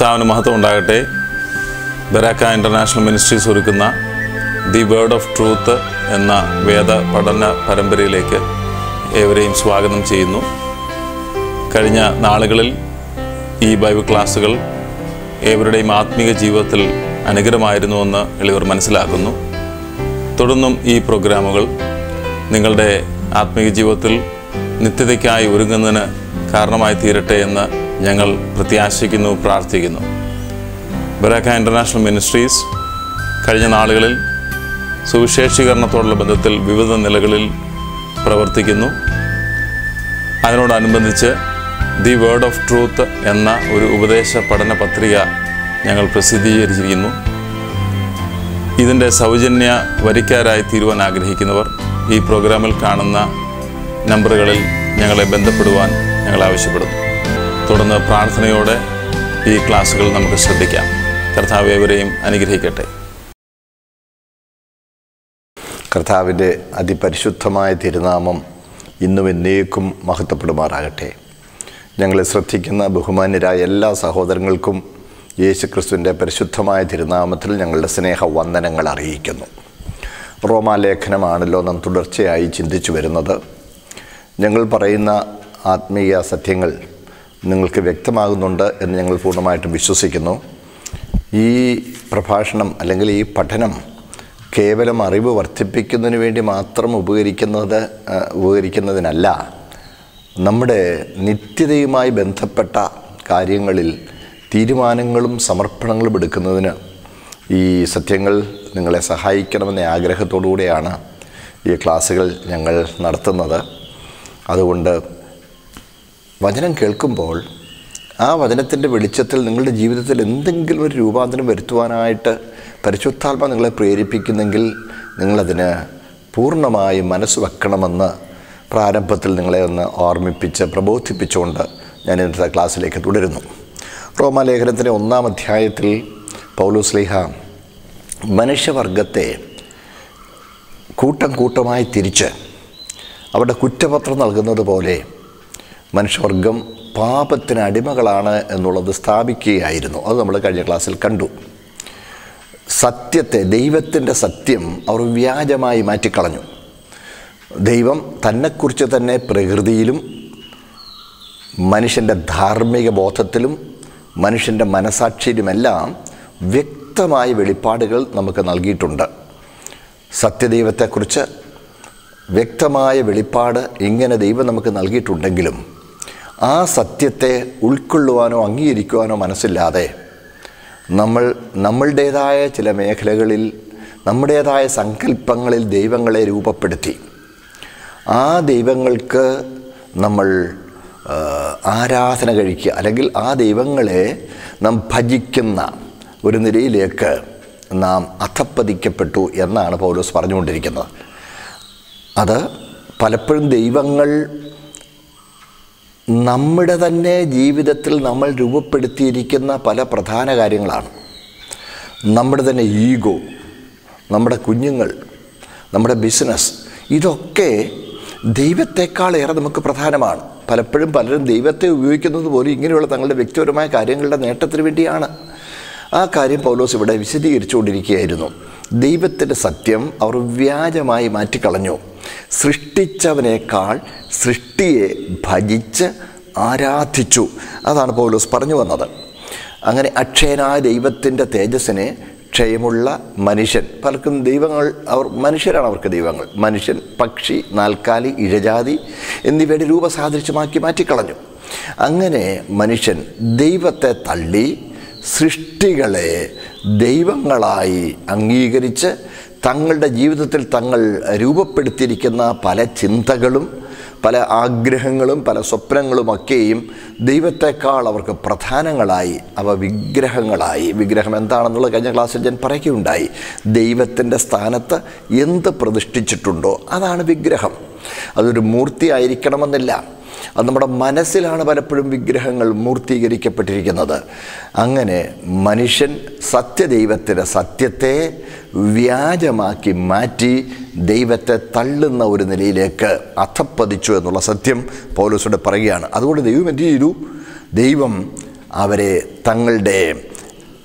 കർത്താവിന് മഹത്വം ഉണ്ടാകട്ടെ. ബരാക്ക ഇന്റർനാഷണൽ മിനിസ്ട്രീസ് ഒരുക്കുന്ന ദി വേർഡ് ഓഫ് ട്രൂത്ത് എന്ന വേദ പഠന പരമ്പരയിലേക്ക് ഏവരെയും സ്വാഗതം ചെയ്യുന്നു. കഴിഞ്ഞ നാളുകളിൽ ഈ ബൈബിൾ ക്ലാസ്സുകൾ ഏവരുടെയും ആത്മീക ജീവിതത്തിൽ അനുഗ്രഹമായിരുന്നുവെന്ന് എളിവർ മനസ്സിലാക്കുന്നു. തുടർന്നും ഈ പ്രോഗ്രാമുകൾ നിങ്ങളുടെ ആത്മീയ ജീവിതത്തിൽ നിത്യതയ്ക്കായി ഒരുങ്ങുന്നതിന് കാരണമായി തീരട്ടെ എന്ന് ഞങ്ങൾ പ്രത്യാശിക്കുന്നു പ്രാർത്ഥിക്കുന്നു. ബരാക്ക ഇന്റർനാഷണൽ മിനിസ്ട്രീസ് കഴിഞ്ഞ നാളുകളിൽ സുവിശേഷീകരണത്തോടുള്ള ബന്ധത്തിൽ വിവിധ നിലകളിൽ പ്രവർത്തിക്കുന്നു. അതിനോടനുബന്ധിച്ച് ദി വേർഡ് ഓഫ് ട്രൂത്ത് എന്ന ഒരു ഉപദേശ പഠന പത്രിക ഞങ്ങൾ പ്രസിദ്ധീകരിച്ചിരിക്കുന്നു. ഇതിന്റെ സൗജന്യ വരിക്കാരായി തീരുവാൻ ആഗ്രഹിക്കുന്നവർ ഈ പ്രോഗ്രാമിൽ കാണുന്ന നമ്പറുകളിൽ ഞങ്ങളെ ബന്ധപ്പെടുവാൻ ഞങ്ങൾ ആവശ്യപ്പെടുന്നു. തുടർന്ന് പ്രാർത്ഥനയോടെ ഈ ക്ലാസ്സുകൾ നമുക്ക് ശ്രദ്ധിക്കാം. കർത്താവ് ഏവരെയും അനുഗ്രഹിക്കട്ടെ. കർത്താവിന്റെ അതിപരിശുദ്ധമായ തിരുനാമം ഇന്നും എന്നേക്കും മഹത്വപ്പെടുമാറാകട്ടെ. ഞങ്ങളെ ശ്രദ്ധിക്കുന്ന ബഹുമാന്യരായ എല്ലാ സഹോദരങ്ങൾക്കും യേശു ക്രിസ്തുവിന്റെ പരിശുദ്ധമായ തിരുനാമത്തിൽ ഞങ്ങളുടെ സ്നേഹ വന്ദനങ്ങൾ അറിയിക്കുന്നു. റോമാലേഖനമാണല്ലോ നാം തുടർച്ചയായി ചിന്തിച്ചു വരുന്നത്. ഞങ്ങൾ പറയുന്ന ആത്മീയ സത്യങ്ങൾ നിങ്ങൾക്ക് വ്യക്തമാകുന്നുണ്ട് എന്ന് ഞങ്ങൾ പൂർണമായിട്ടും വിശ്വസിക്കുന്നു. ഈ പ്രഭാഷണം അല്ലെങ്കിൽ ഈ പഠനം കേവലം അറിവ് വർദ്ധിപ്പിക്കുന്നതിന് വേണ്ടി മാത്രം ഉപകരിക്കുന്നത് ഉപകരിക്കുന്നതിനല്ല. നമ്മുടെ നിത്യതയുമായി ബന്ധപ്പെട്ട കാര്യങ്ങളിൽ തീരുമാനങ്ങളും സമർപ്പണങ്ങളും എടുക്കുന്നതിന് ഈ സത്യങ്ങൾ നിങ്ങളെ സഹായിക്കണമെന്ന ആഗ്രഹത്തോടുകൂടിയാണ് ഈ ക്ലാസ്സുകൾ ഞങ്ങൾ നടത്തുന്നത്. അതുകൊണ്ട് വചനം കേൾക്കുമ്പോൾ ആ വചനത്തിന്റെ വെളിച്ചത്തിൽ നിങ്ങളുടെ ജീവിതത്തിൽ എന്തെങ്കിലും ഒരു രൂപാന്തരം വരുത്തുവാനായിട്ട് പരിശുദ്ധാത്മ നിങ്ങളെ പ്രേരിപ്പിക്കുന്നെങ്കിൽ നിങ്ങളതിന് പൂർണമായും മനസ്സ് വെക്കണമെന്ന് പ്രാരംഭത്തിൽ നിങ്ങളെ ഒന്ന് ഓർമ്മിപ്പിച്ച് പ്രബോധിപ്പിച്ചുകൊണ്ട് ഞാൻ ഇന്നത്തെ ക്ലാസ്സിലേക്ക് തുടരുന്നു. റോമാലേഖനത്തിന്റെ ഒന്നാം അധ്യായത്തിൽ പൗലുസ്ലിഹ മനുഷ്യവർഗത്തെ കൂട്ടം കൂട്ടമായി തിരിച്ച് അവരുടെ കുറ്റപത്രം നൽകുന്നത് പോലെ മനുഷ്യവർഗം പാപത്തിന് അടിമകളാണ് എന്നുള്ളത് സ്ഥാപിക്കുകയായിരുന്നു. അത് നമ്മൾ കഴിഞ്ഞ ക്ലാസ്സിൽ കണ്ടു. സത്യത്തെ ദൈവത്തിന്റെ സത്യം അവർ വ്യാജമായി മാറ്റിക്കളഞ്ഞു. ദൈവം തന്നെക്കുറിച്ച് തന്നെ പ്രകൃതിയിലും മനുഷ്യന്റെ ധാർമ്മിക ബോധത്തിലും മനുഷ്യന്റെ മനസാക്ഷിയിലുമെല്ലാം വ്യക്തമായ വെളിപ്പാടുകൾ നമുക്ക് നൽകിയിട്ടുണ്ട്. സത്യദൈവത്തെക്കുറിച്ച് വ്യക്തമായ വെളിപ്പാട് ഇങ്ങനെ ദൈവം നമുക്ക് നൽകിയിട്ടുണ്ടെങ്കിലും ആ സത്യത്തെ ഉൾക്കൊള്ളുവാനോ അംഗീകരിക്കുവാനോ മനസ്സില്ലാതെ നമ്മൾ നമ്മളുടേതായ ചില മേഖലകളിൽ നമ്മുടേതായ സങ്കല്പങ്ങളിൽ ദൈവങ്ങളെ രൂപപ്പെടുത്തി. ആ ദൈവങ്ങൾക്ക് നമ്മൾ ആരാധന കഴിക്കുക. അല്ലെങ്കിൽ ആ ദൈവങ്ങളെ നാം ഭജിക്കുന്ന ഒരു നിലയിലേക്ക് നാം അധപ്പതിക്കപ്പെട്ടു എന്നാണ് പൗലോസ് പറഞ്ഞുകൊണ്ടിരിക്കുന്നത്. അത് പലപ്പോഴും ദൈവങ്ങൾ നമ്മുടെ തന്നെ ജീവിതത്തിൽ നമ്മൾ രൂപപ്പെടുത്തിയിരിക്കുന്ന പല പ്രധാന കാര്യങ്ങളാണ്. നമ്മുടെ തന്നെ ഈഗോ നമ്മുടെ കുഞ്ഞുങ്ങൾ നമ്മുടെ ബിസിനസ് ഇതൊക്കെ ദൈവത്തെക്കാളേറെ നമുക്ക് പ്രധാനമാണ്. പലപ്പോഴും പലരും ദൈവത്തെ ഉപയോഗിക്കുന്നത് പോലും ഇങ്ങനെയുള്ള തങ്ങളുടെ വ്യക്തിപരമായ കാര്യങ്ങളുടെ നേട്ടത്തിന് വേണ്ടിയാണ്. ആ കാര്യം പൗലോസ് ഇവിടെ വിശദീകരിച്ചുകൊണ്ടിരിക്കുകയായിരുന്നു. ദൈവത്തിന്റെ സത്യം അവർ വ്യാജമായി മാറ്റിക്കളഞ്ഞു. സൃഷ്ടിച്ചവനേക്കാൾ സൃഷ്ടിയെ ഭജിച്ച് ആരാധിച്ചു. അതാണ് പൗലോസ് പറഞ്ഞു വന്നത്. അങ്ങനെ അക്ഷയനായ ദൈവത്തിന്റെ തേജസ്സിനെ ക്ഷയമുള്ള മനുഷ്യൻ. പലർക്കും ദൈവങ്ങൾ അവർ മനുഷ്യരാണ് അവർക്ക് ദൈവങ്ങൾ. മനുഷ്യൻ പക്ഷി നാൽക്കാലി ഇഴജാതി എന്നിവയുടെ രൂപസാദൃശ്യമാക്കി മാറ്റിക്കളഞ്ഞു. അങ്ങനെ മനുഷ്യൻ ദൈവത്തെ തള്ളി സൃഷ്ടികളെ ദൈവങ്ങളായി അംഗീകരിച്ച് തങ്ങളുടെ ജീവിതത്തിൽ തങ്ങൾ രൂപപ്പെടുത്തിയിരിക്കുന്ന പല ചിന്തകളും പല ആഗ്രഹങ്ങളും പല സ്വപ്നങ്ങളുമൊക്കെയും ദൈവത്തെക്കാൾ അവർക്ക് പ്രധാനങ്ങളായി അവ വിഗ്രഹങ്ങളായി. വിഗ്രഹം എന്താണെന്നുള്ളത് കഴിഞ്ഞ ക്ലാസ്സിൽ ഞാൻ പറയുകയുണ്ടായി. ദൈവത്തിന്റെ സ്ഥാനത്ത് എന്ത് പ്രതിഷ്ഠിച്ചിട്ടുണ്ടോ അതാണ് വിഗ്രഹം. അതൊരു മൂർത്തി ആയിരിക്കണമെന്നില്ല അത് നമ്മുടെ മനസ്സിലാണ് പലപ്പോഴും വിഗ്രഹങ്ങൾ മൂർത്തീകരിക്കപ്പെട്ടിരിക്കുന്നത്. അങ്ങനെ മനുഷ്യൻ സത്യദൈവത്തിന്റെ സത്യത്തെ വ്യാജമാക്കി മാറ്റി ദൈവത്തെ തള്ളുന്ന ഒരു നിലയിലേക്ക് അധപ്പതിച്ചു എന്നുള്ള സത്യം പൗലോസോട് പറയുകയാണ്. അതുകൊണ്ട് ദൈവം എന്ത് ചെയ്തു? ദൈവം അവരെ തങ്ങളുടെ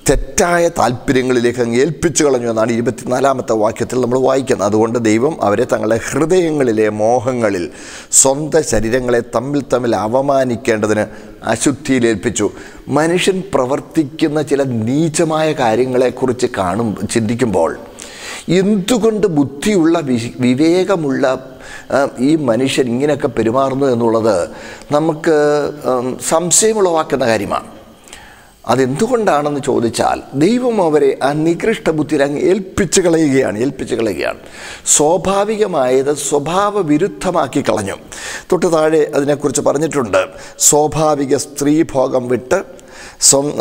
തെറ്റായ താല്പര്യങ്ങളിലേക്ക് അങ്ങ് ഏൽപ്പിച്ചു കളഞ്ഞു എന്നാണ് ഇരുപത്തിനാലാമത്തെ വാക്യത്തിൽ നമ്മൾ വായിക്കുന്നത്. അതുകൊണ്ട് ദൈവം അവരെ തങ്ങളുടെ ഹൃദയങ്ങളിലെ മോഹങ്ങളിൽ സ്വന്തം ശരീരങ്ങളെ തമ്മിൽ തമ്മിൽ അവമാനിക്കേണ്ടതിന് അശുദ്ധിയിലേൽപ്പിച്ചു മനുഷ്യൻ പ്രവർത്തിക്കുന്ന ചില നീചമായ കാര്യങ്ങളെക്കുറിച്ച് കാണും ചിന്തിക്കുമ്പോൾ എന്തുകൊണ്ട് ബുദ്ധിയുള്ള വിവേകമുള്ള ഈ മനുഷ്യൻ ഇങ്ങനെയൊക്കെ പെരുമാറുന്നു എന്നുള്ളത് നമുക്ക് സംശയമുളവാക്കുന്ന കാര്യമാണ്. അതെന്തുകൊണ്ടാണെന്ന് ചോദിച്ചാൽ ദൈവം അവരെ ആ നികൃഷ്ട ബുദ്ധിയിൽ അങ്ങ് ഏൽപ്പിച്ച് കളയുകയാണ് ഏൽപ്പിച്ച് കളയുകയാണ്. സ്വാഭാവികമായത് സ്വഭാവ വിരുദ്ധമാക്കി കളഞ്ഞു. തൊട്ട് താഴെ അതിനെക്കുറിച്ച് പറഞ്ഞിട്ടുണ്ട് സ്വാഭാവിക സ്ത്രീഭോഗം വിട്ട് സ്വം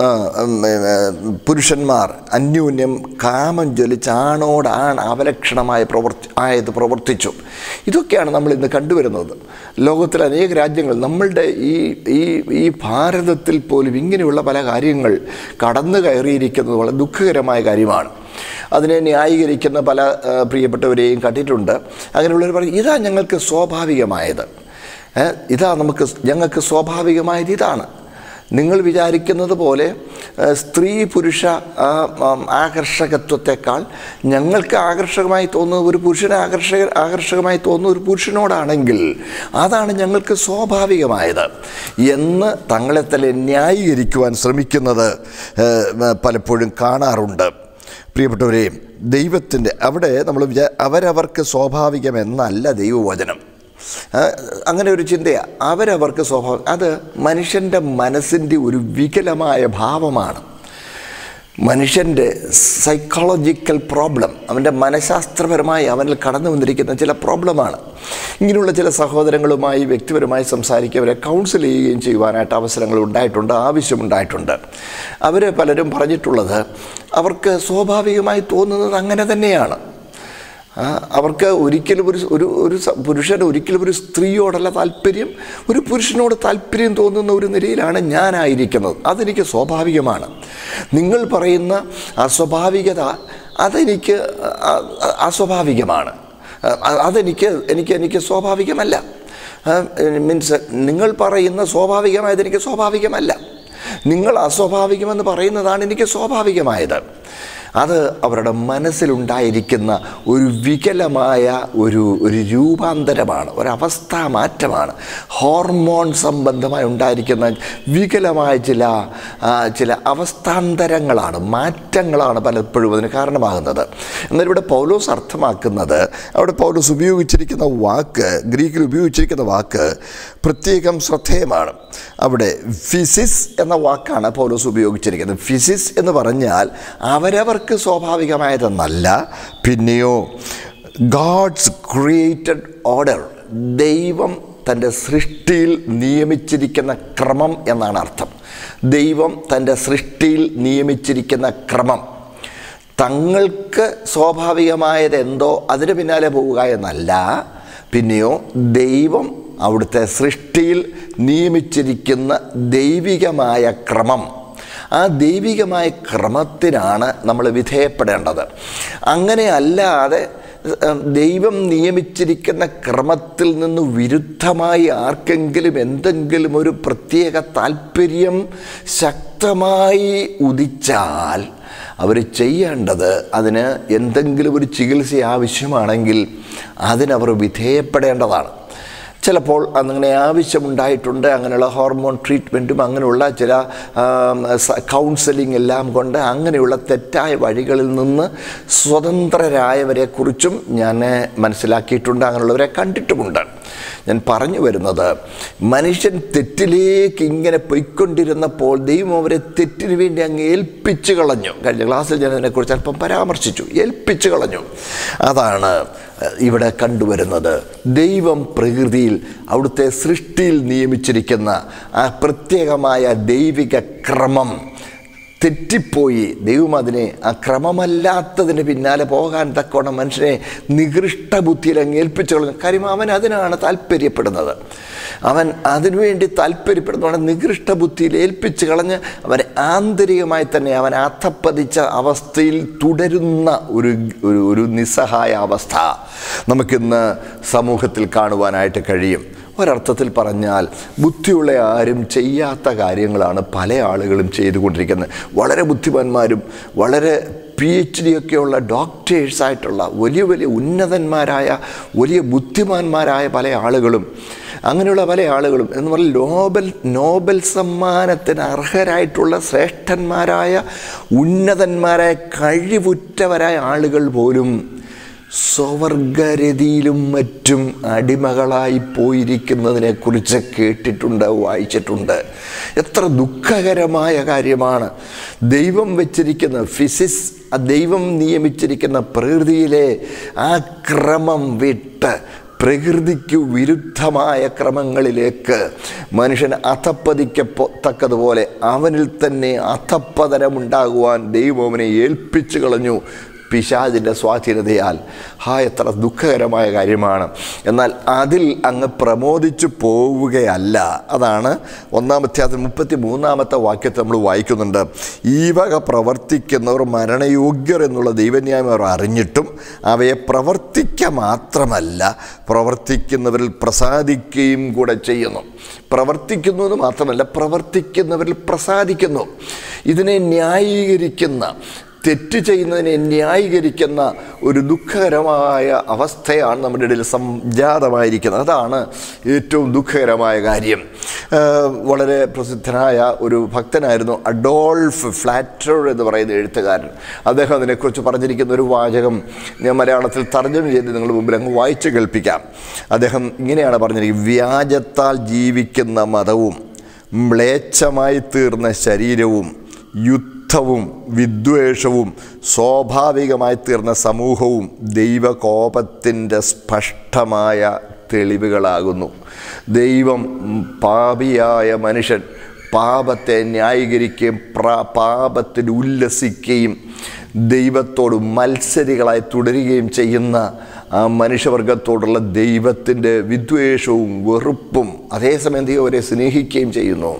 പുരുഷന്മാർ അന്യോന്യം കാമം ജ്വലിച്ച് ആണോടാണ് അവലക്ഷണമായ പ്രവർത്തി ആയത് പ്രവർത്തിച്ചു. ഇതൊക്കെയാണ് നമ്മൾ ഇന്ന് കണ്ടുവരുന്നത്. ലോകത്തിലെ അനേക രാജ്യങ്ങൾ നമ്മളുടെ ഈ ഈ ഈ ഭാരതത്തിൽ പോലും ഇങ്ങനെയുള്ള പല കാര്യങ്ങൾ കടന്നു കയറിയിരിക്കുന്നത് വളരെ ദുഃഖകരമായ കാര്യമാണ്. അതിനെ ന്യായീകരിക്കുന്ന പല പ്രിയപ്പെട്ടവരെയും കണ്ടിട്ടുണ്ട്. അങ്ങനെയുള്ളവർ പറയും ഇതാ ഞങ്ങൾക്ക് സ്വാഭാവികമായത്. ഇതാ നമുക്ക് ഞങ്ങൾക്ക് സ്വാഭാവികമായത് ഇതാണ്. നിങ്ങൾ വിചാരിക്കുന്നത് പോലെ സ്ത്രീ പുരുഷ ആകർഷകത്വത്തെക്കാൾ ഞങ്ങൾക്ക് ആകർഷകമായി തോന്നുന്ന ഒരു പുരുഷന് ആകർഷക ആകർഷകമായി തോന്നുന്ന ഒരു പുരുഷനോടാണെങ്കിൽ അതാണ് ഞങ്ങൾക്ക് സ്വാഭാവികമായത്. എന്ന് തങ്ങളെ തന്നെ ന്യായീകരിക്കുവാൻ ശ്രമിക്കുന്നത് പലപ്പോഴും കാണാറുണ്ട്. പ്രിയപ്പെട്ടവരെയും ദൈവത്തിന്റെ അവിടെ നമ്മൾ വിചാ അവരവർക്ക് സ്വാഭാവികമെന്നല്ല ദൈവവചനം. അങ്ങനെ ഒരു ചിന്തയാണ് അവരവർക്ക് സ്വഭാവം അത് മനുഷ്യന്റെ മനസ്സിന്റെ ഒരു വികലമായ ഭാവമാണ്. മനുഷ്യന്റെ സൈക്കോളജിക്കൽ പ്രോബ്ലം അവന്റെ മനഃശാസ്ത്രപരമായി അവനിൽ കടന്നു വന്നിരിക്കുന്ന ചില പ്രോബ്ലമാണ് ഇങ്ങനെയുള്ള ചില സഹോദരങ്ങളുമായി വ്യക്തിപരമായി സംസാരിക്കുകവരെ കൗൺസിൽ ചെയ്യുകയും ചെയ്യുവാനായിട്ട് അവസരങ്ങൾ ഉണ്ടായിട്ടുണ്ട് ആവശ്യമുണ്ടായിട്ടുണ്ട് അവർ പലരും പറഞ്ഞിട്ടുള്ളത് അവർക്ക് സ്വാഭാവികമായി തോന്നുന്നത് അങ്ങനെ തന്നെയാണ്. അവർക്ക് ഒരിക്കലും ഒരു ഒരു ഒരു പുരുഷൻ ഒരിക്കലും ഒരു സ്ത്രീയോടല്ല താല്പര്യം ഒരു പുരുഷനോട് താല്പര്യം തോന്നുന്ന ഒരു നിലയിലാണ് ഞാനായിരിക്കുന്നത്. അതെനിക്ക് സ്വാഭാവികമാണ്. നിങ്ങൾ പറയുന്ന അസ്വാഭാവികത അതെനിക്ക് അസ്വാഭാവികമാണ്. അതെനിക്ക് എനിക്ക് എനിക്ക് സ്വാഭാവികമല്ല. മീൻസ് നിങ്ങൾ പറയുന്ന സ്വാഭാവികമായത് എനിക്ക് സ്വാഭാവികമല്ല. നിങ്ങൾ അസ്വാഭാവികമെന്ന് പറയുന്നതാണ് എനിക്ക് സ്വാഭാവികമായത്. അത് അവരുടെ മനസ്സിലുണ്ടായിരിക്കുന്ന ഒരു വികലമായ ഒരു ഒരു രൂപാന്തരമാണ് ഒരവസ്ഥാ മാറ്റമാണ്. ഹോർമോൺ സംബന്ധമായി ഉണ്ടായിരിക്കുന്ന വികലമായ ചില ചില അവസ്ഥാന്തരങ്ങളാണ് മാറ്റങ്ങളാണ് പലപ്പോഴും അതിന് കാരണമാകുന്നത്. എന്നാൽ ഇവിടെ പൗലോസ് അർത്ഥമാക്കുന്നത് അവിടെ പൗലോസ് ഉപയോഗിച്ചിരിക്കുന്ന വാക്ക് ഗ്രീക്കിൽ ഉപയോഗിച്ചിരിക്കുന്ന വാക്ക് പ്രത്യേകം ശ്രദ്ധേയമാണ്. അവിടെ ഫിസിസ് എന്ന വാക്കാണ് പൗലോസ് ഉപയോഗിച്ചിരിക്കുന്നത്. ഫിസിസ് എന്ന് പറഞ്ഞാൽ അവരവർക്ക് സ്വാഭാവികമായതെന്നല്ല പിന്നെയോ ഗാഡ്സ് ക്രിയേറ്റഡ് ഓർഡർ ദൈവം തന്റെ സൃഷ്ടിയിൽ നിയമിച്ചിരിക്കുന്ന ക്രമം എന്നാണ് അർത്ഥം. ദൈവം തന്റെ സൃഷ്ടിയിൽ നിയമിച്ചിരിക്കുന്ന ക്രമം. തങ്ങൾക്ക് സ്വാഭാവികമായത് എന്തോ അതിന് പിന്നാലെ പോവുക എന്നല്ല പിന്നെയോ ദൈവം അവിടുത്തെ സൃഷ്ടിയിൽ നിയമിച്ചിരിക്കുന്ന ദൈവികമായ ക്രമം. ആ ദൈവികമായ ക്രമത്തിനാണ് നമ്മൾ വിധേയപ്പെടേണ്ടത്. അങ്ങനെ അല്ലാതെ ദൈവം നിയമിച്ചിരിക്കുന്ന ക്രമത്തിൽ നിന്ന് വിരുദ്ധമായി ആർക്കെങ്കിലും എന്തെങ്കിലും ഒരു പ്രത്യേക താല്പര്യം ശക്തമായി ഉദിച്ചാൽ അവർ ചെയ്യേണ്ടത് അതിന് എന്തെങ്കിലും ഒരു ചികിത്സ ആവശ്യമാണെങ്കിൽ അതിനവർ വിധേയപ്പെടേണ്ടതാണ്. ചിലപ്പോൾ അങ്ങനെ ആവശ്യമുണ്ടായിട്ടുണ്ട്. അങ്ങനെയുള്ള ഹോർമോൺ ട്രീറ്റ്മെന്റും അങ്ങനെയുള്ള ചില കൗൺസിലിംഗ് എല്ലാം കൊണ്ട് അങ്ങനെയുള്ള തെറ്റായ വഴികളിൽ നിന്ന് സ്വതന്ത്രരായവരെക്കുറിച്ചും ഞാൻ മനസ്സിലാക്കിയിട്ടുണ്ട്. അങ്ങനെയുള്ളവരെ കണ്ടിട്ടുമുണ്ട്. ഞാൻ പറഞ്ഞു വരുന്നത് മനുഷ്യൻ തെറ്റിലേക്ക് ഇങ്ങനെ പൊയ്ക്കൊണ്ടിരുന്നപ്പോൾ ദൈവം അവരെ തെറ്റിന് വേണ്ടി അങ്ങ് ഏൽപ്പിച്ചു കളഞ്ഞു. കഴിഞ്ഞ ക്ലാസ്സിൽ ഞാൻ അതിനെക്കുറിച്ച് അല്പം പരാമർശിച്ചു. ഏൽപ്പിച്ചു കളഞ്ഞു. അതാണ് ഇവിടെ കണ്ടുവരുന്നത്. ദൈവം പ്രകൃതിയിൽ അവിടുത്തെ സൃഷ്ടിയിൽ നിയമിച്ചിരിക്കുന്ന ആ പ്രത്യേകമായ ദൈവിക ക്രമം തെറ്റിപ്പോയി. ദൈവം അതിനെ ആ ക്രമമല്ലാത്തതിന് പിന്നാലെ പോകാൻ തക്കോണം മനുഷ്യനെ നികൃഷ്ട ബുദ്ധിയിൽ അങ്ങ് ഏൽപ്പിച്ചു കാര്യം അവൻ അതിനാണ് താല്പര്യപ്പെടുന്നത്. അവൻ അതിനുവേണ്ടി താല്പര്യപ്പെടുന്നതാണ് നികൃഷ്ട ബുദ്ധിയിൽ ഏൽപ്പിച്ച് കളഞ്ഞ് അവൻ ആന്തരികമായി തന്നെ അവൻ അധപ്പതിച്ച അവസ്ഥയിൽ തുടരുന്ന ഒരു ഒരു നിസ്സഹായ അവസ്ഥ നമുക്കിന്ന് സമൂഹത്തിൽ കാണുവാനായിട്ട് കഴിയും. ഒരർത്ഥത്തിൽ പറഞ്ഞാൽ ബുദ്ധിയുള്ള ആരും ചെയ്യാത്ത കാര്യങ്ങളാണ് പല ആളുകളും ചെയ്തുകൊണ്ടിരിക്കുന്നത്. വളരെ ബുദ്ധിമാന്മാരും വളരെ പി എച്ച് ഡി ഒക്കെയുള്ള ഡോക്ടേഴ്സായിട്ടുള്ള വലിയ വലിയ ഉന്നതന്മാരായ വലിയ ബുദ്ധിമാന്മാരായ പല ആളുകളും അങ്ങനെയുള്ള പല ആളുകളും എന്ന് പറഞ്ഞാൽ നോബൽ നോബൽ സമ്മാനത്തിന് അർഹരായിട്ടുള്ള ശ്രേഷ്ഠന്മാരായ ഉന്നതന്മാരായ കഴിവുറ്റവരായ ആളുകൾ പോലും സ്വവർഗരതിയിലും മറ്റും അടിമകളായി പോയിരിക്കുന്നതിനെക്കുറിച്ച് കേട്ടിട്ടുണ്ട് വായിച്ചിട്ടുണ്ട്. എത്ര ദുഃഖകരമായ കാര്യമാണ്. ദൈവം വെച്ചിരിക്കുന്ന ഫിസിക്സ് ദൈവം നിയമിച്ചിരിക്കുന്ന പ്രകൃതിയിലെ ആ ക്രമം വിട്ട് പ്രകൃതിക്ക് വിരുദ്ധമായ ക്രമങ്ങളിലേക്ക് മനുഷ്യൻ അധപ്പതിക്കത്തക്കതുപോലെ അവനിൽ തന്നെ അധപ്പതനമുണ്ടാകുവാൻ ദൈവം അവനെ ഏൽപ്പിച്ചു കളഞ്ഞു. പിശാചിന്റെ സ്വാധീനതയാൽ. ഹാ എത്ര ദുഃഖകരമായ കാര്യമാണ്. എന്നാൽ അതിൽ അങ്ങ് പ്രമോദിച്ചു പോവുകയല്ല. അതാണ് ഒന്നാമത്തെ അതിൽ മുപ്പത്തി മൂന്നാമത്തെ വാക്യത്തെ നമ്മൾ വായിക്കുന്നുണ്ട്. ഈ വക പ്രവർത്തിക്കുന്നവർ മരണയോഗ്യർ എന്നുള്ള ദൈവന്യായം അവർ അറിഞ്ഞിട്ടും അവയെ പ്രവർത്തിക്ക മാത്രമല്ല പ്രവർത്തിക്കുന്നവരിൽ പ്രസാദിക്കുകയും കൂടെ ചെയ്യുന്നു. പ്രവർത്തിക്കുന്നു എന്ന് മാത്രമല്ല പ്രവർത്തിക്കുന്നവരിൽ പ്രസാദിക്കുന്നു. ഇതിനെ ന്യായീകരിക്കുന്ന തെറ്റ് ചെയ്യുന്നതിനെ ന്യായീകരിക്കുന്ന ഒരു ദുഃഖകരമായ അവസ്ഥയാണ് നമ്മുടെ ഇടയിൽ സംജാതമായിരിക്കുന്നത്. അതാണ് ഏറ്റവും ദുഃഖകരമായ കാര്യം. വളരെ പ്രസിദ്ധനായ ഒരു ഭക്തനായിരുന്നു അഡോൾഫ് ഫ്ലാറ്റർ എന്ന് പറയുന്ന എഴുത്തുകാരൻ. അദ്ദേഹം അതിനെക്കുറിച്ച് പറഞ്ഞിരിക്കുന്ന ഒരു വാചകം ഞാൻ മലയാളത്തിൽ തർജമ ചെയ്ത് നിങ്ങളുടെ മുമ്പിൽ അങ്ങ് വായിച്ചു കേൾപ്പിക്കാം. അദ്ദേഹം ഇങ്ങനെയാണ് പറഞ്ഞിരിക്കുന്നത്. വ്യാജത്താൽ ജീവിക്കുന്ന മതവും മ്ലേച്ഛമായി തീർന്ന ശരീരവും യുദ്ധവും വിദ്വേഷവും സ്വാഭാവികമായി തീർന്ന സമൂഹവും ദൈവകോപത്തിന്റെ സ്പഷ്ടമായ തെളിവുകളാകുന്നു. ദൈവം പാപിയായ മനുഷ്യൻ പാപത്തെ ന്യായീകരിക്കുകയും പ്രാ പാപത്തിൽ ഉല്ലസിക്കുകയും ദൈവത്തോട് മത്സരികളായി തുടരുകയും ചെയ്യുന്ന ആ മനുഷ്യവർഗത്തോടുള്ള ദൈവത്തിന്റെ വിദ്വേഷവും വെറുപ്പും അതേസമയം ദൈവം അവരെ സ്നേഹിക്കുകയും ചെയ്യുന്നു.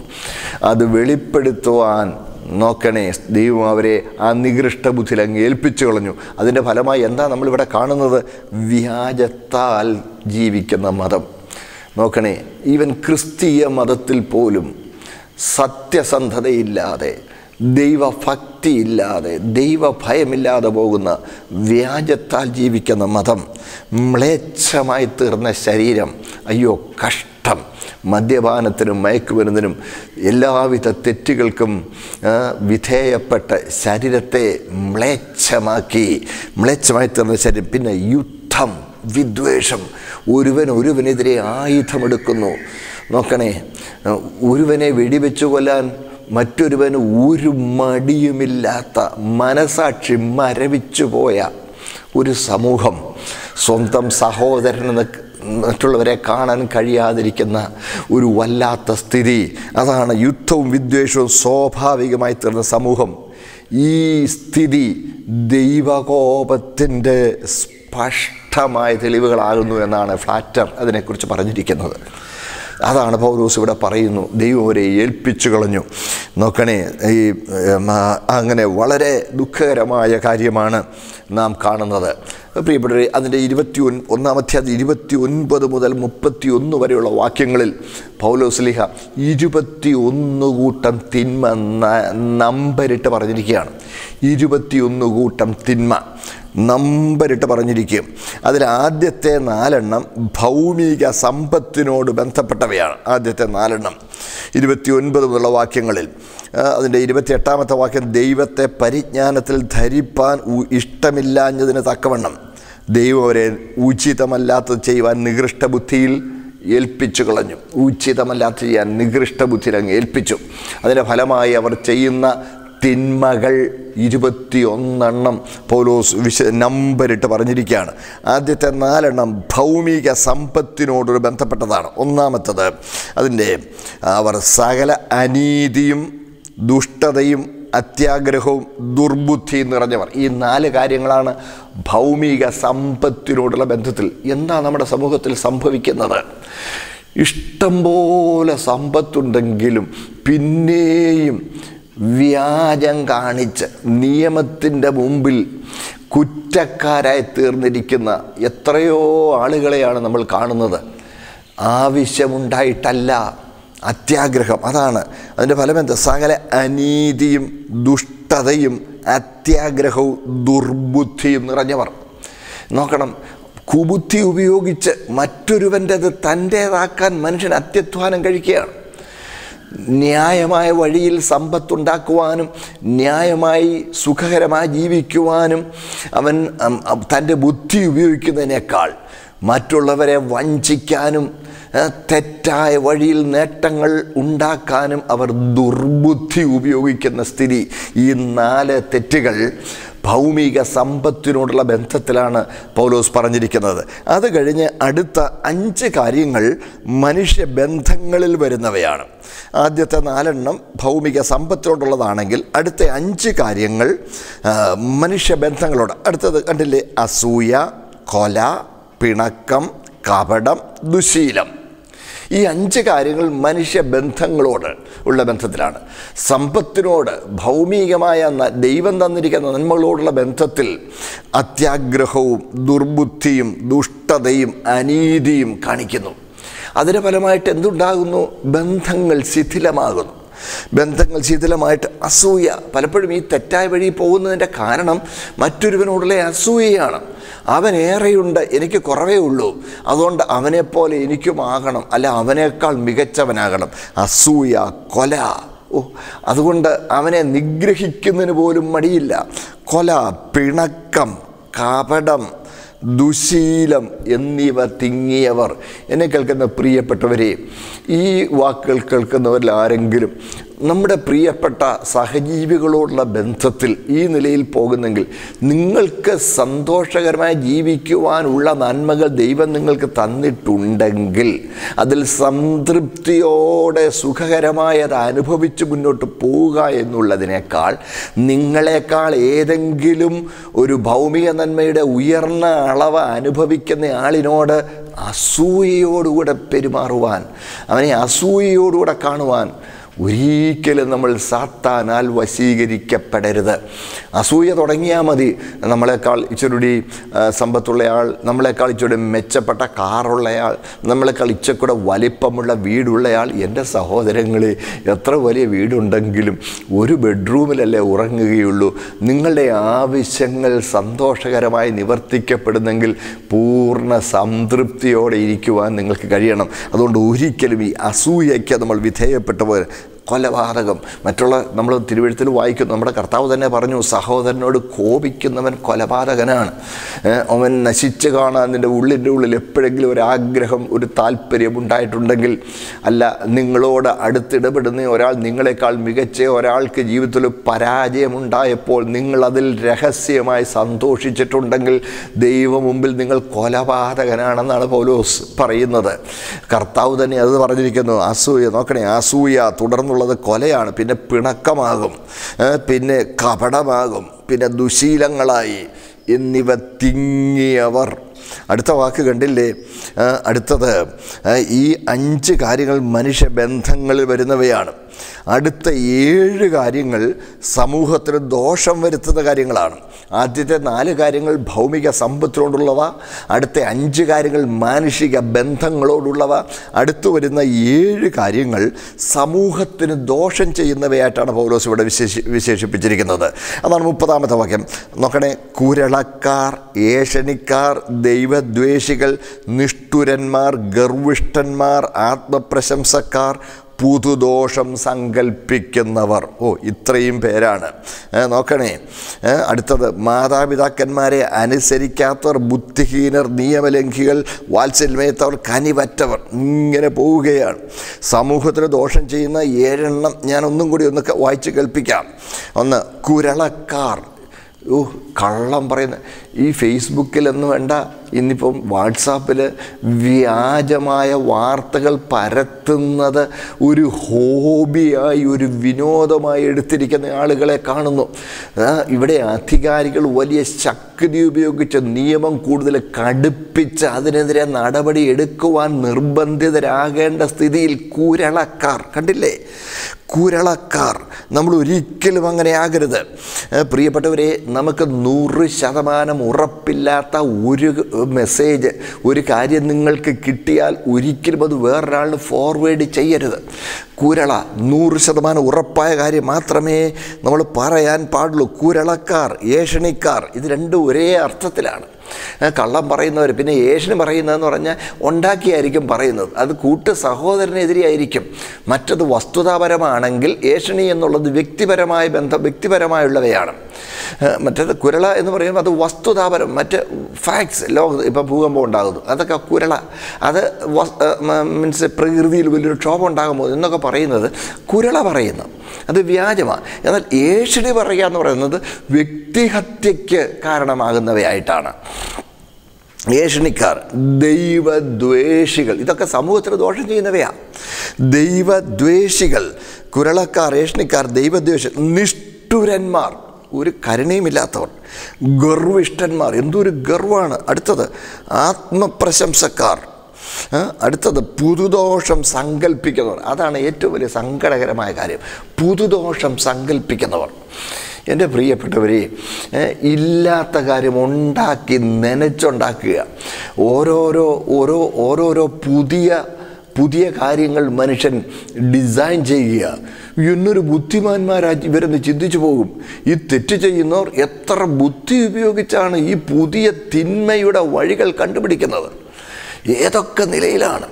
അത് വെളിപ്പെടുത്തുവാൻ നോക്കണേ ദൈവം അവരെ ആ നികൃഷ്ട ബുദ്ധിയിൽ അങ്ങ് ഏൽപ്പിച്ചു കളഞ്ഞു. അതിന്റെ ഫലമായി എന്താ നമ്മളിവിടെ കാണുന്നത്? വ്യാജത്താൽ ജീവിക്കുന്ന മതം. നോക്കണേ ഈവൻ ക്രിസ്തീയ മതത്തിൽ പോലും സത്യസന്ധതയില്ലാതെ ദൈവഭക്തിയില്ലാതെ ദൈവഭയമില്ലാതെ പോകുന്ന വ്യാജത്താൽ ജീവിക്കുന്ന മതം മ്ലേച്ഛമായി തീർന്ന ശരീരം അയ്യോ കഷ്ടം. മദ്യപാനത്തിനും മയക്കുമരുന്നിനും എല്ലാവിധ തെറ്റുകൾക്കും വിധേയപ്പെട്ട ശരീരത്തെ മ്ലേച്ഛമാക്കി. മ്ലേച്ഛമായി തീർന്ന ശരീരം. പിന്നെ യുദ്ധം വിദ്വേഷം. ഒരുവൻ ഒരുവനെതിരെ ആയുധമെടുക്കുന്നു. നോക്കണേ ഒരുവനെ വെടിവെച്ചു കൊല്ലാൻ മറ്റൊരുവന് ഒരു മടിയുമില്ലാത്ത മനസാക്ഷി മരവിച്ചു പോയ ഒരു സമൂഹം സ്വന്തം സഹോദരനെന്ന് മറ്റുള്ളവരെ കാണാൻ കഴിയാതിരിക്കുന്ന ഒരു വല്ലാത്ത സ്ഥിതി. അതാണ് യുദ്ധവും വിദ്വേഷവും സ്വാഭാവികമായി തീർന്ന സമൂഹം. ഈ സ്ഥിതി ദൈവകോപത്തിന്റെ സ്പഷ്ടമായ തെളിവുകളാകുന്നു എന്നാണ് ഫ്ലാറ്റർ അതിനെക്കുറിച്ച് പറഞ്ഞിരിക്കുന്നത്. അതാണ് പൗലോസ് ഇവിടെ പറയുന്നു. ദൈവം അവരെ ഏൽപ്പിച്ചു കളഞ്ഞു. നോക്കണേ ഈ അങ്ങനെ വളരെ ദുഃഖകരമായ കാര്യമാണ് നാം കാണുന്നത്. പ്രിയപ്പെട്ടവരെ അതിന്റെ ഇരുപത്തി ഒൻ ഒന്നാമത്തെ അത് ഇരുപത്തി ഒൻപത് മുതൽ മുപ്പത്തി ഒന്ന് വരെയുള്ള വാക്യങ്ങളിൽ പൗലോസ്ലിഹ ഇരുപത്തി ഒന്ന് കൂട്ടം തിന്മ നമ്പരിട്ട് പറഞ്ഞിരിക്കുകയാണ്. ഇരുപത്തി ഒന്ന് കൂട്ടം തിന്മ നമ്പരിട്ട് പറഞ്ഞിരിക്കും അതിൽ ആദ്യത്തെ നാലെണ്ണം ഭൗമിക സമ്പത്തിനോട് ബന്ധപ്പെട്ടവയാണ്. ആദ്യത്തെ നാലെണ്ണം. ഇരുപത്തി ഒൻപത് മുതലുള്ള വാക്യങ്ങളിൽ അതിന്റെ ഇരുപത്തി എട്ടാമത്തെ വാക്യം ദൈവത്തെ പരിജ്ഞാനത്തിൽ ധരിപ്പാൻ ഇഷ്ടമില്ലാഞ്ഞതിന് തക്കവണ്ണം. ദൈവം അവരെ ഉചിതമല്ലാത്തത് ചെയ്യുവാൻ നികൃഷ്ട ബുദ്ധിയിൽ ഏൽപ്പിച്ചു കളഞ്ഞു. ഉചിതമല്ലാത്ത ചെയ്യാൻ നികൃഷ്ട ബുദ്ധിയിൽ അങ്ങ് ഏൽപ്പിച്ചു. അതിന്റെ ഫലമായി അവർ ചെയ്യുന്ന തിന്മകൾ ഇരുപത്തി ഒന്നെണ്ണം പൗലോസ് വിശ നമ്പരിട്ട് പറഞ്ഞിരിക്കുകയാണ്. ആദ്യത്തെ നാലെണ്ണം ഭൗമിക സമ്പത്തിനോടൊരു ബന്ധപ്പെട്ടതാണ്. ഒന്നാമത്തത് അതിന്റെ അവർ സകല അനീതിയും ദുഷ്ടതയും അത്യാഗ്രഹവും ദുർബുദ്ധിയും നിറഞ്ഞവർ. ഈ നാല് കാര്യങ്ങളാണ് ഭൗമിക സമ്പത്തിനോടുള്ള ബന്ധത്തിൽ എന്താ നമ്മുടെ സമൂഹത്തിൽ സംഭവിക്കുന്നത്? ഇഷ്ടം പോലെ സമ്പത്തുണ്ടെങ്കിലും പിന്നെയും വ്യാജം കാണിച്ച് നിയമത്തിന്റെ മുമ്പിൽ കുറ്റക്കാരായി തീർന്നിരിക്കുന്ന എത്രയോ ആളുകളെയാണ് നമ്മൾ കാണുന്നത്. ആവശ്യമുണ്ടായിട്ടല്ല. അത്യാഗ്രഹം. അതാണ്. അതിന്റെ ഫലം എന്താ സകല അനീതിയും ദുഷ്ടതയും അത്യാഗ്രഹവും ദുർബുദ്ധിയും നിറഞ്ഞവർ. നോക്കണം. കുബുദ്ധി ഉപയോഗിച്ച് മറ്റൊരുവന്റെത് തന്റേതാക്കാൻ മനുഷ്യൻ അത്യധ്വാനം കഴിക്കുകയാണ്. ന്യായമായ വഴിയിൽ സമ്പത്തുണ്ടാക്കുവാനും ന്യായമായി സുഖകരമായി ജീവിക്കുവാനും അവൻ തന്റെ ബുദ്ധി ഉപയോഗിക്കുന്നതിനേക്കാൾ മറ്റുള്ളവരെ വഞ്ചിക്കാനും തെറ്റായ വഴിയിൽ നേട്ടങ്ങൾ ഉണ്ടാക്കാനും അവർ ദുർബുദ്ധി ഉപയോഗിക്കുന്ന സ്ഥിതി. ഈ നാല് തെറ്റുകൾ ഭൗമിക സമ്പത്തിനോടുള്ള ബന്ധത്തിലാണ് പൗലോസ് പറഞ്ഞിരിക്കുന്നത്. അത് കഴിഞ്ഞ് അടുത്ത അഞ്ച് കാര്യങ്ങൾ മനുഷ്യ ബന്ധങ്ങളിൽ വരുന്നവയാണ്. ആദ്യത്തെ നാലെണ്ണം ഭൗമിക സമ്പത്തിനോടുള്ളതാണെങ്കിൽ അടുത്ത അഞ്ച് കാര്യങ്ങൾ മനുഷ്യ ബന്ധങ്ങളോട്. അടുത്തത് കണ്ടില്ലേ? അസൂയ കൊല പിണക്കം കപടം ദുശീലം. ഈ അഞ്ച് കാര്യങ്ങൾ മനുഷ്യ ബന്ധങ്ങളോട് ഉള്ള ബന്ധത്തിലാണ്. സമ്പത്തിനോട് ഭൗമികമായ ദൈവം തന്നിരിക്കുന്ന നന്മകളോടുള്ള ബന്ധത്തിൽ അത്യാഗ്രഹവും ദുർബുദ്ധിയും ദുഷ്ടതയും അനീതിയും കാണിക്കുന്നു. അതിന്റെ ഫലമായിട്ട് എന്തുണ്ടാകുന്നു? ബന്ധങ്ങൾ ശിഥിലമാകുന്നു. ബന്ധങ്ങൾ ശിഥിലമായിട്ട് അസൂയ. പലപ്പോഴും ഈ തെറ്റായ വഴി പോകുന്നതിന്റെ കാരണം മറ്റൊരുവനോടുള്ള അസൂയയാണ്. അവൻ ഏറെയുണ്ട് എനിക്ക് കുറവേ ഉള്ളൂ. അതുകൊണ്ട് അവനെപ്പോലെ എനിക്കും ആകണം. അല്ല അവനേക്കാൾ മികച്ചവനാകണം. അസൂയ കൊല. ഓ അതുകൊണ്ട് അവനെ നിഗ്രഹിക്കുന്നതിന് പോലും മടിയില്ല. കൊല പിണക്കം കപടം ദുശീലം എന്നിവ തിങ്ങിയവർ. എന്നെ കേൾക്കുന്ന പ്രിയപ്പെട്ടവരെ ഈ വാക്കുകൾ കേൾക്കുന്നവരിൽ ആരെങ്കിലും നമ്മുടെ പ്രിയപ്പെട്ട സഹജീവികളോടുള്ള ബന്ധത്തിൽ ഈ നിലയിൽ പോകുന്നെങ്കിൽ നിങ്ങൾക്ക് സന്തോഷകരമായി ജീവിക്കുവാനുള്ള നന്മകൾ ദൈവം നിങ്ങൾക്ക് തന്നിട്ടുണ്ടെങ്കിൽ അതിൽ സംതൃപ്തിയോടെ സുഖകരമായ അത് അനുഭവിച്ച് മുന്നോട്ട് പോവുക എന്നുള്ളതിനേക്കാൾ നിങ്ങളെക്കാൾ ഏതെങ്കിലും ഒരു ഭൗമിക നന്മയുടെ ഉയർന്ന അളവ് അനുഭവിക്കുന്ന ആളിനോട് അസൂയയോടുകൂടെ പെരുമാറുവാൻ അവനെ അസൂയയോടുകൂടെ കാണുവാൻ ഒരിക്കലും നമ്മൾ സാത്താനാൽ വശീകരിക്കപ്പെടരുത്. അസൂയ തുടങ്ങിയാൽ മതി. നമ്മളെക്കാൾ ഇച്ചിരി സമ്പത്തുള്ളയാൾ നമ്മളെക്കാൾ ഇച്ചിരി മെച്ചപ്പെട്ട കാറുള്ളയാൾ നമ്മളെക്കാൾ ഇച്ചക്കൂടെ വലിപ്പമുള്ള വീടുള്ളയാൾ എന്റെ സഹോദരങ്ങളെ എത്ര വലിയ വീടുണ്ടെങ്കിലും ഒരു ബെഡ്റൂമിലല്ലേ ഉറങ്ങുകയുള്ളൂ. നിങ്ങളുടെ ആവശ്യങ്ങൾ സന്തോഷകരമായി നിവർത്തിക്കപ്പെടുന്നെങ്കിൽ പൂർണ സംതൃപ്തിയോടെ ഇരിക്കുവാൻ നിങ്ങൾക്ക് കഴിയണം. അതുകൊണ്ട് ഒരിക്കലും ഈ അസൂയയ്ക്ക് നമ്മൾ വിധേയപ്പെട്ടവർ കൊലപാതകം. മറ്റുള്ള നമ്മൾ തിരുവഴുത്തിൽ വായിക്കുന്നു. നമ്മുടെ കർത്താവ് തന്നെ പറഞ്ഞു സഹോദരനോട് കോപിക്കുന്നവൻ കൊലപാതകനാണ്. അവൻ നശിച്ചു കാണാൻ നിന്റെ ഉള്ളിന്റെ ഉള്ളിൽ എപ്പോഴെങ്കിലും ഒരു ആഗ്രഹം ഒരു താല്പര്യം ഉണ്ടായിട്ടുണ്ടെങ്കിൽ അല്ല നിങ്ങളോട് അടുത്തിടപെടുന്ന ഒരാൾ നിങ്ങളെക്കാൾ മികച്ച ഒരാൾക്ക് ജീവിതത്തിൽ പരാജയമുണ്ടായപ്പോൾ നിങ്ങളതിൽ രഹസ്യമായി സന്തോഷിച്ചിട്ടുണ്ടെങ്കിൽ ദൈവം മുമ്പിൽ നിങ്ങൾ കൊലപാതകനാണെന്നാണ് പൗലോസ് പറയുന്നത്. കർത്താവ് തന്നെ അത് പറഞ്ഞിരിക്കുന്നു. അസൂയ നോക്കണേ അസൂയ തുടർന്നുള്ളത് കൊലയാണ്. പിന്നെ പിണക്കമാകും. പിന്നെ കപടമാകും. പിന്നെ ദുശീലങ്ങളായി എന്നിവ തിങ്ങിയവർ. അടുത്ത വാക്ക് കണ്ടില്ലേ? അടുത്തത് ഈ അഞ്ച് കാര്യങ്ങൾ മനുഷ്യ ബന്ധങ്ങളിൽ വരുന്നവയാണ്. അടുത്ത ഏഴ് കാര്യങ്ങൾ സമൂഹത്തിന് ദോഷം വരുത്തുന്ന കാര്യങ്ങളാണ്. ആദ്യത്തെ നാല് കാര്യങ്ങൾ ഭൗമിക സമ്പത്തിനോടുള്ളവ അടുത്ത അഞ്ച് കാര്യങ്ങൾ മാനുഷിക ബന്ധങ്ങളോടുള്ളവ അടുത്തു വരുന്ന ഏഴ് കാര്യങ്ങൾ സമൂഹത്തിന് ദോഷം ചെയ്യുന്നവയായിട്ടാണ് പൗലോസ് ഇവിടെ വിശേഷി വിശേഷിപ്പിച്ചിരിക്കുന്നത്. അതാണ് മുപ്പതാമത്തെ വാക്യം. നോക്കണേ കുരളക്കാർ ഏഷണിക്കാർ ദൈവദ്വേഷികൾ നിഷ്ഠുരന്മാർ ഗർവിഷ്ഠന്മാർ ആത്മപ്രശംസക്കാർ പുതുദോഷം സങ്കല്പിക്കുന്നവർ ഓ ഇത്രയും പേരാണ്. നോക്കണേ. അടുത്തത് മാതാപിതാക്കന്മാരെ അനുസരിക്കാത്തവർ ബുദ്ധിഹീനർ നിയമലംഘികൾ വാത്സല്യമേത്തവർ കനിവറ്റവർ ഇങ്ങനെ പോവുകയാണ്. സമൂഹത്തിന് ദോഷം ചെയ്യുന്ന ഏഴെണ്ണം ഞാൻ ഒന്നും കൂടി ഒന്ന് വായിച്ച് കേൾപ്പിക്കാം. ഒന്ന് കുരളക്കാർ. ഓ കള്ളം പറയുന്ന ഈ ഫേസ്ബുക്കിലൊന്നും വേണ്ട. ഇന്നിപ്പം വാട്സാപ്പിൽ വ്യാജമായ വാർത്തകൾ പരത്തുന്നത് ഒരു ഹോബിയായി ഒരു വിനോദമായി എടുത്തിരിക്കുന്ന ആളുകളെ കാണുന്നു. ഇവിടെ അധികാരികൾ വലിയ ശക്തി ഉപയോഗിച്ച് നിയമം കൂടുതൽ കടുപ്പിച്ച് അതിനെതിരെ നടപടി എടുക്കുവാൻ നിർബന്ധിതരാകേണ്ട സ്ഥിതിയിൽ കുരളക്കാർ കണ്ടില്ലേ? കുരളക്കാർ. നമ്മൾ ഒരിക്കലും അങ്ങനെ ആകരുത്. പ്രിയപ്പെട്ടവരെ നമുക്ക് നൂറ് ശതമാനം ഉറപ്പില്ലാത്ത ഒരു മെസ്സേജ് ഒരു കാര്യം നിങ്ങൾക്ക് കിട്ടിയാൽ ഒരിക്കലും അത് വേറൊരാളിന് ഫോർവേഡ് ചെയ്യരുത്. കുരള നൂറ് ശതമാനം ഉറപ്പായ കാര്യം മാത്രമേ നമ്മൾ പറയാൻ പാടുള്ളൂ. കുരളക്കാർ ഏഷണിക്കാർ ഇത് രണ്ടും ഒരേ അർത്ഥത്തിലാണ്. കള്ളം പറയുന്നവർ പിന്നെ ഏഷന് പറയുന്നതെന്ന് പറഞ്ഞാൽ ഉണ്ടാക്കിയായിരിക്കും പറയുന്നത്. അത് കൂട്ട് സഹോദരനെതിരെയായിരിക്കും. മറ്റത് വസ്തുതാപരമാണെങ്കിൽ ഏഷണി എന്നുള്ളത് വ്യക്തിപരമായ ബന്ധം വ്യക്തിപരമായുള്ളവയാണ്. മറ്റത് കുരള എന്ന് പറയുമ്പോൾ അത് വസ്തുതാപരം മറ്റ് ഫാക്ട്സ് ലോക ഇപ്പോൾ ഭൂകമ്പം ഉണ്ടാകുന്നു. അതൊക്കെ കുരള. അത് മീൻസ് പ്രകൃതിയിൽ വലിയൊരു ക്ഷോഭം ഉണ്ടാകുമ്പോൾ എന്നൊക്കെ പറയുന്നത് കുരള പറയുന്നു. അത് വ്യാജമാണ് എന്നാൽ ഏഷണി പറയുക എന്ന് പറയുന്നത് വ്യക്തിഹത്യയ്ക്ക് കാരണമാകുന്നവയായിട്ടാണ്. ഏഷണിക്കാർ ദൈവദ്വേഷികൾ. ഇതൊക്കെ സമൂഹത്തിന് ദോഷം ചെയ്യുന്നവയാണ് ദൈവദ്വേഷികൾ കുരളക്കാർ ഏഷണിക്കാർ ദൈവദ്വേഷ നിഷ്ഠുരന്മാർ. ഒരു കരുണയുമില്ലാത്തവർ ഗർവിഷ്ഠന്മാർ എന്തൊരു ഗർവാണ്. അടുത്തത് ആത്മപ്രശംസക്കാർ. അടുത്തത് പുതുദോഷം സങ്കല്പിക്കുന്നവർ അതാണ് ഏറ്റവും വലിയ സങ്കടകരമായ കാര്യം. പുതുദോഷം സങ്കല്പിക്കുന്നവർ എന്റെ പ്രിയപ്പെട്ടവരെ ഇല്ലാത്ത കാര്യം ഉണ്ടാക്കി നനച്ചുണ്ടാക്കുക. ഓരോരോ ഓരോ ഓരോരോ പുതിയ പുതിയ കാര്യങ്ങൾ മനുഷ്യൻ ഡിസൈൻ ചെയ്യുക. എന്നൊരു ബുദ്ധിമാന്മാരാ ഇവരെന്ന് ചിന്തിച്ചു പോകും. ഈ തെറ്റ് ചെയ്യുന്നവർ എത്ര ബുദ്ധി ഉപയോഗിച്ചാണ് ഈ പുതിയ തിന്മയുടെ വഴികൾ കണ്ടുപിടിക്കുന്നത്? ഏതൊക്കെ നിലയിലാണ്?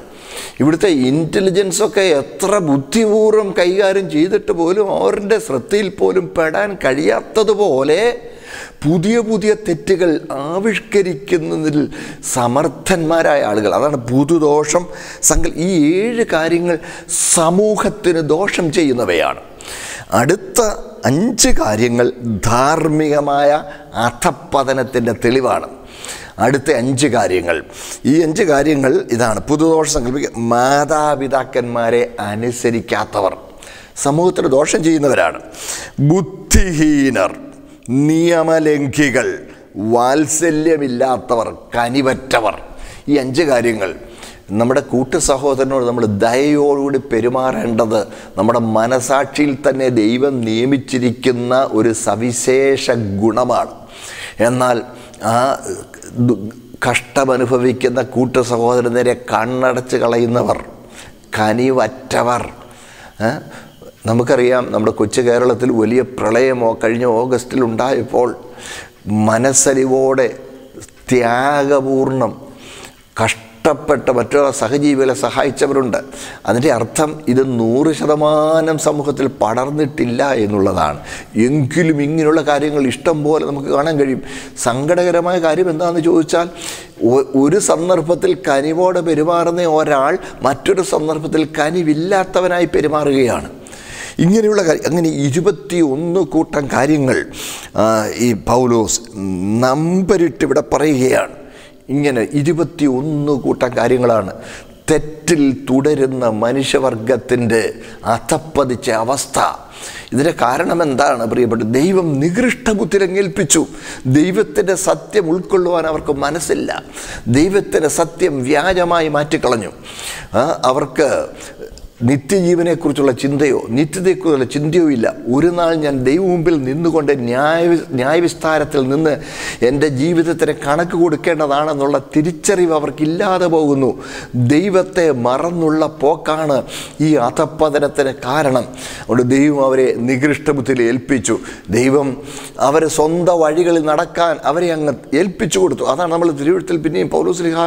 ഇവിടുത്തെ ഇന്റലിജൻസൊക്കെ എത്ര ബുദ്ധിപൂർവം കൈകാര്യം ചെയ്തിട്ട് പോലും അവരുടെ ശ്രദ്ധയിൽ പോലും പെടാൻ കഴിയാത്തതുപോലെ പുതിയ പുതിയ തെറ്റുകൾ ആവിഷ്കരിക്കുന്നതിൽ സമർത്ഥന്മാരായ ആളുകൾ. അതാണ് പുതുദോഷം. സങ്കൽ ഈ ഏഴ് കാര്യങ്ങൾ സമൂഹത്തിന് ദോഷം ചെയ്യുന്നവയാണ്. അടുത്ത അഞ്ച് കാര്യങ്ങൾ ധാർമ്മികമായ അധപ്പതനത്തിന്റെ തെളിവാണ്. അടുത്ത അഞ്ച് കാര്യങ്ങൾ. ഈ അഞ്ച് കാര്യങ്ങൾ ഇതാണ്. പുതുദോഷം സങ്കല്പിക്കുക മാതാപിതാക്കന്മാരെ അനുസരിക്കാത്തവർ. സമൂഹത്തിന് ദോഷം ചെയ്യുന്നവരാണ്. ബുദ്ധിഹീനർ നിയമലംഘികൾ വാത്സല്യമില്ലാത്തവർ കനിവറ്റവർ. ഈ അഞ്ച് കാര്യങ്ങൾ നമ്മുടെ കൂട്ടു സഹോദരനോട് നമ്മൾ ദയയോടുകൂടി പെരുമാറേണ്ടത് നമ്മുടെ മനസാക്ഷിയിൽ തന്നെ ദൈവം നിയമിച്ചിരിക്കുന്ന ഒരു സവിശേഷ ഗുണമാണ്. എന്നാൽ ആ കഷ്ടമനുഭവിക്കുന്ന കൂട്ട സഹോദരനെ കണ്ണടച്ച് കളയുന്നവർ കനിവറ്റവർ. നമുക്കറിയാം നമ്മുടെ കൊച്ചു കേരളത്തിൽ വലിയ പ്രളയമോ കഴിഞ്ഞ ഓഗസ്റ്റിൽ ഉണ്ടായപ്പോൾ മനസ്സലിവോടെ ത്യാഗപൂർണം കഷ്ടപ്പെട്ട മറ്റൊരു സഹജീവികളെ സഹായിച്ചവരുണ്ട്. അതിന്റെ അർത്ഥം ഇത് നൂറ് ശതമാനം സമൂഹത്തിൽ പടർന്നിട്ടില്ല എന്നുള്ളതാണ്. എങ്കിലും ഇങ്ങനെയുള്ള കാര്യങ്ങൾ ഇഷ്ടം പോലെ നമുക്ക് കാണാൻ കഴിയും. സങ്കടകരമായ കാര്യം എന്താണെന്ന് ചോദിച്ചാൽ ഒരു സന്ദർഭത്തിൽ കനിവോടെ പെരുമാറുന്ന ഒരാൾ മറ്റൊരു സന്ദർഭത്തിൽ കനിവില്ലാത്തവനായി പെരുമാറുകയാണ്. ഇങ്ങനെയുള്ള കാര്യം അങ്ങനെ ഇരുപത്തി ഒന്ന് കൂട്ടം കാര്യങ്ങൾ ഈ പൗലോസ് നമ്പരിട്ട് ഇവിടെ പറയുകയാണ്. ഇങ്ങനെ ഇരുപത്തി ഒന്ന് കൂട്ടം കാര്യങ്ങളാണ്. തെറ്റിൽ തുടരുന്ന മനുഷ്യവർഗത്തിന്റെ അധപ്പതിച്ച അവസ്ഥ. ഇതിന്റെ കാരണം എന്താണ് പ്രിയപ്പെട്ട? ദൈവം നികൃഷ്ട ബുദ്ധിരങ്ങേൽപ്പിച്ചു ദൈവത്തിന്റെ സത്യം ഉൾക്കൊള്ളുവാൻ അവർക്ക് മനസ്സില്ല. ദൈവത്തിന്റെ സത്യം വ്യാജമായി മാറ്റിക്കളഞ്ഞു. അവർക്ക് നിത്യജീവനെക്കുറിച്ചുള്ള ചിന്തയോ നിത്യതയെക്കുറിച്ചുള്ള ചിന്തയോ ഇല്ല. ഒരു നാൾ ഞാൻ ദൈവം മുമ്പിൽ നിന്നുകൊണ്ട് ന്യായ ന്യായവിസ്താരത്തിൽ നിന്ന് എന്റെ ജീവിതത്തിന് കണക്ക് കൊടുക്കേണ്ടതാണെന്നുള്ള തിരിച്ചറിവ് അവർക്കില്ലാതെ പോകുന്നു. ദൈവത്തെ മറന്നുള്ള പോക്കാണ് ഈ അധപ്പതനത്തിന് കാരണം. അതുകൊണ്ട് ദൈവം അവരെ നികൃഷ്ടബുദ്ധിയിൽ ഏൽപ്പിച്ചു. ദൈവം അവരെ സ്വന്തം വഴികളിൽ നടക്കാൻ അവരെ അങ്ങ് ഏൽപ്പിച്ചു കൊടുത്തു. അതാണ് നമ്മൾ തിരുവഴുത്തിൽ പിന്നെയും പൗലോസ്ലിഹ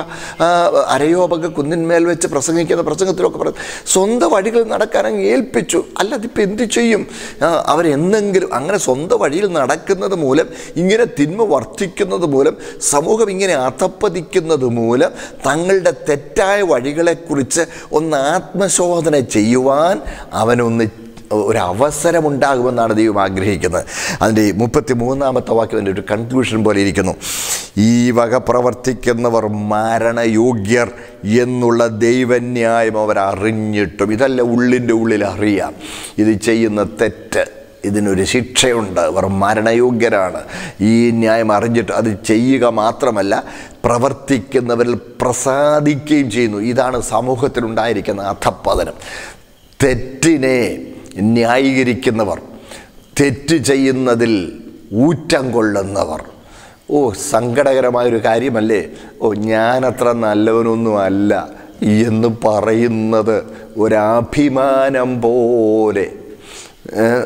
അരയോപക കുന്നിന്മേൽ വെച്ച് പ്രസംഗിക്കുന്ന പ്രസംഗത്തിലൊക്കെ പറയുന്നത്. സ്വന്തം വഴികളിൽ നടക്കാൻ അങ്ങ് ഏൽപ്പിച്ചു. അല്ല അതിപ്പോൾ എന്ത് ചെയ്യും? അവരെന്തെങ്കിലും അങ്ങനെ സ്വന്തം വഴിയിൽ നടക്കുന്നത് മൂലം ഇങ്ങനെ തിന്മ വർദ്ധിക്കുന്നത് മൂലം സമൂഹം ഇങ്ങനെ അധപ്പതിക്കുന്നത് മൂലം തങ്ങളുടെ തെറ്റായ വഴികളെക്കുറിച്ച് ഒന്ന് ആത്മശോധന ചെയ്യുവാൻ അവനൊന്ന് ഒരു ദൈവം ആഗ്രഹിക്കുന്നത്. അതിന്റെ മുപ്പത്തി മൂന്നാമത്തെ വാക്യം ഒരു കൺക്ലൂഷൻ പോലെ ഇരിക്കുന്നു. ഈ വക പ്രവർത്തിക്കുന്നവർ മരണയോഗ്യർ എന്നുള്ള ദൈവന്യായം അവർ അറിഞ്ഞിട്ടും ഇതല്ല ഉള്ളിന്റെ ഉള്ളിൽ അറിയാം. ഇത് ചെയ്യുന്ന തെറ്റ് ഇതിനൊരു ശിക്ഷയുണ്ട്. അവർ മരണയോഗ്യരാണ്. ഈ ന്യായം അറിഞ്ഞിട്ട് അത് ചെയ്യുക മാത്രമല്ല പ്രവർത്തിക്കുന്നവരിൽ പ്രസാദിക്കുകയും ചെയ്യുന്നു. ഇതാണ് സമൂഹത്തിലുണ്ടായിരിക്കുന്ന അധപ്പതനം. തെറ്റിനെ ന്യായീകരിക്കുന്നവർ തെറ്റ് ചെയ്യുന്നതിൽ ഊറ്റം കൊള്ളുന്നവർ. ഓ സങ്കടകരമായൊരു കാര്യമല്ലേ? ഓ ഞാനത്ര നല്ലവനൊന്നും അല്ല എന്ന് പറയുന്നത് ഒരാഭിമാനം പോലെ.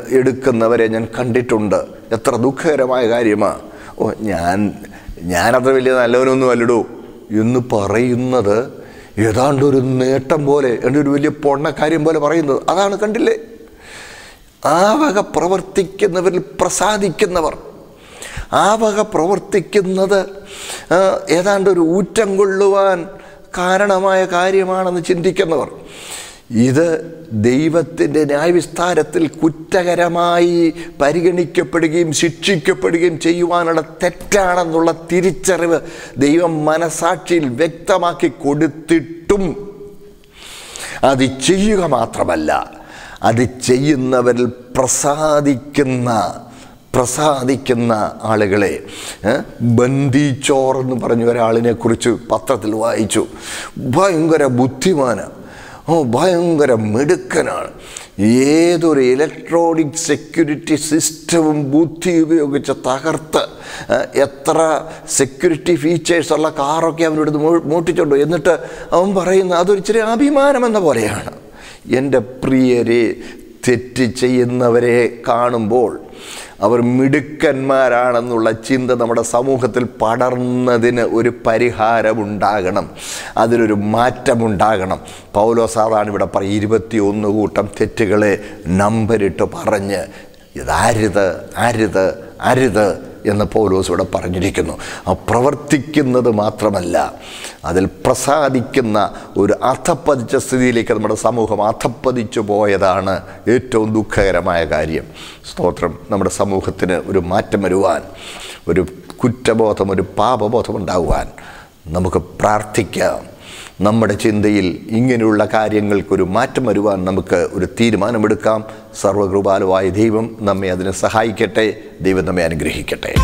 എടുക്കുന്നവരെ ഞാൻ കണ്ടിട്ടുണ്ട്. എത്ര ദുഃഖകരമായ കാര്യമാണ് ഓ ഞാൻ ഞാനത്ര വലിയ നല്ലവനൊന്നും അല്ലടോ എന്ന് പറയുന്നത് ഏതാണ്ട് ഒരു നേട്ടം പോലെ എന്റെ ഒരു വലിയ പൊണ്ണക്കാര്യം പോലെ പറയുന്നത്. അതാണ് കണ്ടില്ലേ? ആ വക പ്രവർത്തിക്കുന്നവരിൽ പ്രസാദിക്കുന്നവർ. ആ വക പ്രവർത്തിക്കുന്നത് ഏതാണ്ട് ഒരു ഊറ്റം കൊള്ളുവാൻ കാരണമായ കാര്യമാണെന്ന് ചിന്തിക്കുന്നവർ. ഇത് ദൈവത്തിന്റെ ന്യായവിസ്താരത്തിൽ കുറ്റകരമായി പരിഗണിക്കപ്പെടുകയും ശിക്ഷിക്കപ്പെടുകയും ചെയ്യുവാനുള്ള തെറ്റാണെന്നുള്ള തിരിച്ചറിവ് ദൈവം മനസാക്ഷിയിൽ വ്യക്തമാക്കി കൊടുത്തിട്ടും അത് ചെയ്യുക മാത്രമല്ല. അത് ചെയ്യുന്നവരിൽ പ്രസാദിക്കുന്ന പ്രസാദിക്കുന്ന ആളുകളെ ബന്ദിച്ചോർ എന്ന് പറഞ്ഞ ഒരാളിനെ കുറിച്ച് പത്രത്തിൽ വായിച്ചു. ഭയങ്കര ബുദ്ധിമാന. ഓ ഭയങ്കര മിടുക്കനാണ്. ഏതൊരു ഇലക്ട്രോണിക് സെക്യൂരിറ്റി സിസ്റ്റവും ബുദ്ധി ഉപയോഗിച്ച് തകർത്ത് എത്ര സെക്യൂരിറ്റി ഫീച്ചേഴ്സുള്ള കാറൊക്കെ അവനോട് മോട്ടിച്ചുണ്ടോ എന്നിട്ട് അവൻ പറയുന്ന അതൊരിച്ചിരി അഭിമാനം എന്ന പോലെയാണ്. എന്റെ പ്രിയരെ തെറ്റ് ചെയ്യുന്നവരെ കാണുമ്പോൾ അവർ മിടുക്കന്മാരാണെന്നുള്ള ചിന്ത നമ്മുടെ സമൂഹത്തിൽ പടർന്നതിന് ഒരു പരിഹാരമുണ്ടാകണം. അതിനൊരു മാറ്റമുണ്ടാകണം. പൗലോസ് അതാണ് ഇവിടെ പറയും ഇരുപത്തിയൊന്ന് കൂട്ടം തെറ്റുകളെ നമ്പരിട്ട് പറഞ്ഞ് ഇതരുത് അരുത് അരുത് എന്ന് പൗലോസ് ഇവിടെ പറഞ്ഞിരിക്കുന്നു. ആ പ്രവർത്തിക്കുന്നത് മാത്രമല്ല അതിൽ പ്രസാദിക്കുന്ന ഒരു അധപ്പതിച്ച സ്ഥിതിയിലേക്ക് നമ്മുടെ സമൂഹം അധപ്പതിച്ചു പോയതാണ് ഏറ്റവും ദുഃഖകരമായ കാര്യം. സ്തോത്രം. നമ്മുടെ സമൂഹത്തിന് ഒരു മാറ്റം വരുവാൻ ഒരു കുറ്റബോധം ഒരു പാപബോധം ഉണ്ടാകുവാൻ നമുക്ക് പ്രാർത്ഥിക്കാം. നമ്മുടെ ചിന്തയിൽ ഇങ്ങനെയുള്ള കാര്യങ്ങൾക്കൊരു മാറ്റം വരുവാൻ നമുക്ക് ഒരു തീരുമാനമെടുക്കാം. സർവകൃപാലുവായ ദൈവം നമ്മെ അതിനെ സഹായിക്കട്ടെ. ദൈവം നമ്മെ അനുഗ്രഹിക്കട്ടെ.